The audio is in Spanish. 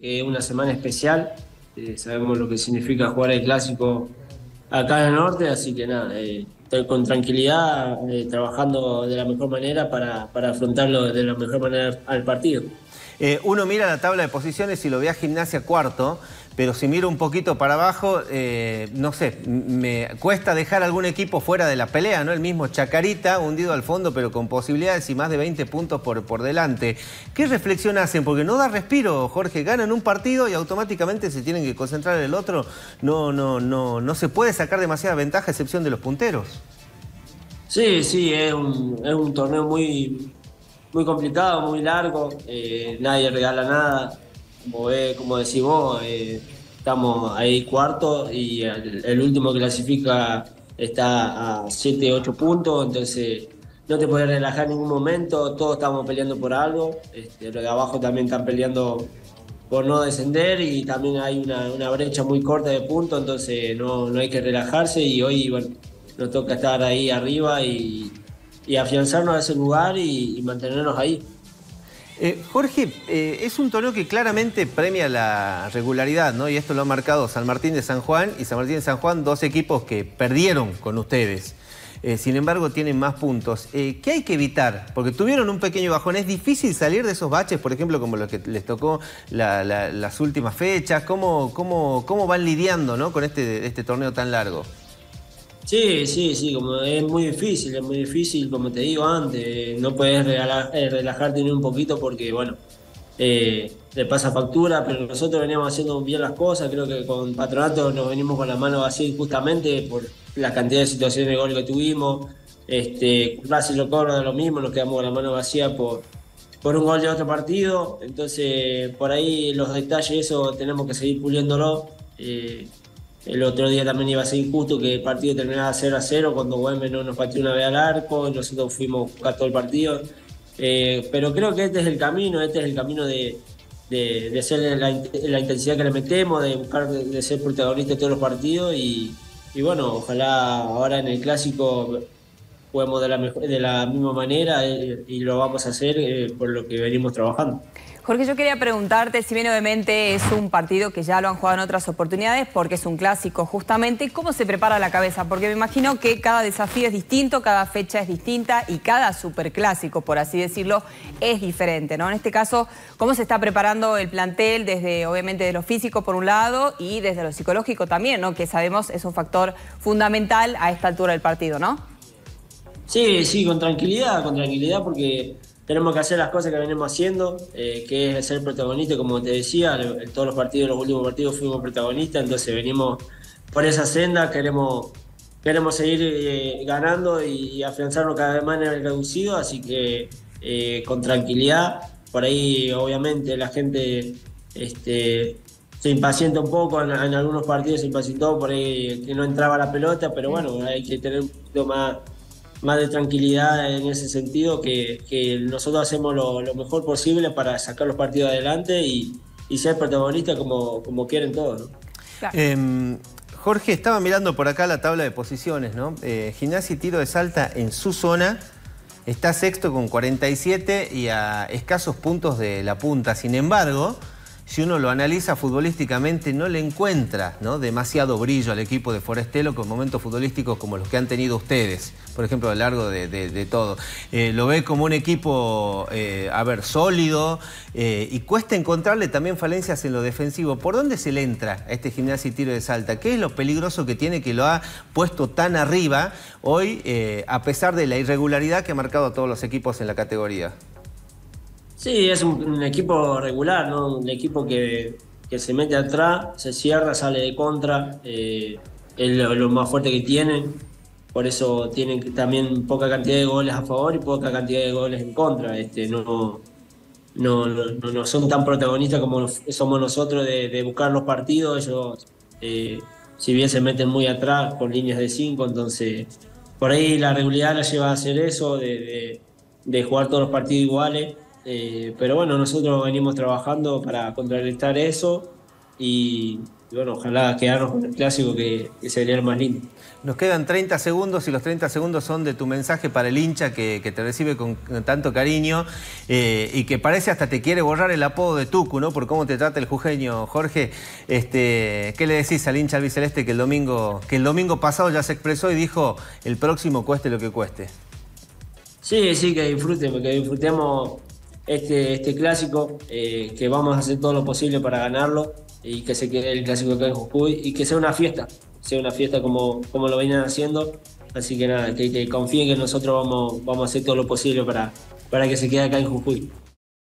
Es una semana especial, eh, sabemos lo que significa jugar el clásico acá en el norte, así que nada, eh, estoy con tranquilidad, eh, trabajando de la mejor manera para, para afrontarlo de la mejor manera al partido. Eh, uno mira la tabla de posiciones y lo ve a Gimnasia cuarto, pero si miro un poquito para abajo, eh, no sé, me cuesta dejar algún equipo fuera de la pelea, ¿no? El mismo Chacarita, hundido al fondo, pero con posibilidades y más de 20 puntos por, por delante. ¿Qué reflexión hacen? Porque no da respiro, Jorge. Ganan un partido y automáticamente se tienen que concentrar en el otro. No, no, no, no se puede sacar demasiada ventaja, a excepción de los punteros. Sí, sí, es un, es un torneo muy, muy complicado, muy largo, eh, nadie regala nada. Como, ve, como decís vos, eh, estamos ahí cuarto y el, el, último que clasifica está a 7, 8 puntos, entonces no te puedes relajar en ningún momento, todos estamos peleando por algo, este, los de abajo también están peleando por no descender y también hay una, una brecha muy corta de puntos, entonces no, no hay que relajarse y hoy bueno, nos toca estar ahí arriba y, y afianzarnos a ese lugar y, mantenernos ahí. Eh, Jorge, eh, es un torneo que claramente premia la regularidad, ¿no? Y esto lo ha marcado San Martín de San Juan y San Martín de San Juan, dos equipos que perdieron con ustedes. Eh, sin embargo, tienen más puntos. ¿Qué hay que evitar? Porque tuvieron un pequeño bajón. ¿Es difícil salir de esos baches, por ejemplo, como lo que les tocó la, la, las últimas fechas? ¿Cómo, cómo, cómo van lidiando ¿no? con este, este torneo tan largo? Sí, sí, sí, como es muy difícil, es muy difícil, como te digo antes, no puedes relajarte ni un poquito porque, bueno, eh, le pasa factura, pero nosotros veníamos haciendo bien las cosas, creo que con Patronato nos venimos con la mano así justamente por la cantidad de situaciones de gol que tuvimos, este, casi lo cobro de lo mismo, nos quedamos con la mano vacía por, por un gol de otro partido, entonces por ahí los detalles, eso tenemos que seguir puliéndolo. Eh, el otro día también iba a ser injusto que el partido terminara 0 a 0 cuando Güemes no nos pateó una vez al arco nosotros fuimos a todo el partido. Eh, pero creo que este es el camino, este es el camino de, de, ser la, intensidad que le metemos, de buscar de, ser protagonista de todos los partidos y, bueno, ojalá ahora en el clásico juguemos de la, mejor, de la misma manera eh, y lo vamos a hacer eh, por lo que venimos trabajando. Jorge, yo quería preguntarte, si bien obviamente es un partido que ya lo han jugado en otras oportunidades, porque es un clásico justamente, ¿cómo se prepara la cabeza? Porque me imagino que cada desafío es distinto, cada fecha es distinta y cada superclásico, por así decirlo, es diferente, ¿no? En este caso, ¿cómo se está preparando el plantel desde, obviamente, de lo físico por un lado y desde lo psicológico también, ¿no? Que sabemos es un factor fundamental a esta altura del partido, ¿no? Sí, sí, con tranquilidad, con tranquilidad, porque tenemos que hacer las cosas que venimos haciendo, eh, que es ser protagonista, como te decía, en todos los partidos, los últimos partidos fuimos protagonistas, entonces venimos por esa senda, queremos, queremos seguir eh, ganando y, y, afianzarnos cada vez más en el reducido, así que eh, con tranquilidad, por ahí obviamente la gente este, se impacienta un poco, en, en algunos partidos se impacientó por ahí que no entraba la pelota, pero bueno, hay que tener un poquito más más de tranquilidad en ese sentido, que, que nosotros hacemos lo, lo, mejor posible para sacar los partidos adelante y, y ser protagonistas como, como quieren todos. ¿no? Claro. Eh, Jorge, estaba mirando por acá la tabla de posiciones, ¿no? Eh, Gimnasia y Tiro de Salta en su zona está sexto con 47 y a escasos puntos de la punta. Sin embargo, si uno lo analiza futbolísticamente, no le encuentra ¿no? demasiado brillo al equipo de Forestelo con momentos futbolísticos como los que han tenido ustedes, por ejemplo, a lo largo de, todo. Eh, lo ve como un equipo, eh, a ver, sólido eh, y cuesta encontrarle también falencias en lo defensivo. ¿Por dónde se le entra a este gimnasio y tiro de salta? ¿Qué es lo peligroso que tiene que lo ha puesto tan arriba hoy, a pesar de la irregularidad que ha marcado a todos los equipos en la categoría? Sí, es un, equipo regular, ¿no? Un equipo que, que, se mete atrás, se cierra, sale de contra, eh, es lo, más fuerte que tienen. Por eso tienen también poca cantidad de goles a favor y poca cantidad de goles en contra. Este, no, no, no, no son tan protagonistas como somos nosotros de, buscar los partidos. Ellos, eh, si bien se meten muy atrás con líneas de 5, entonces por ahí la regularidad la lleva a hacer eso, de, de jugar todos los partidos iguales. Eh, pero bueno, nosotros venimos trabajando para contrarrestar eso y, bueno, ojalá quedarnos con el clásico que, sería el más lindo. Nos quedan 30 segundos y los 30 segundos son de tu mensaje para el hincha que, te recibe con, tanto cariño eh, y que parece hasta te quiere borrar el apodo de Tucu, ¿no? Por cómo te trata el jujeño. Jorge, este, ¿qué le decís al hincha albiceleste que el domingo, que el domingo pasado ya se expresó y dijo el próximo cueste lo que cueste? Sí, sí, que disfruten, que disfrutemos este, este clásico, eh, que vamos a hacer todo lo posible para ganarlo y que se quede el clásico acá en Jujuy y que sea una fiesta, sea una fiesta como, como lo venían haciendo. Así que nada, que, confíen que nosotros vamos, vamos a hacer todo lo posible para, para que se quede acá en Jujuy.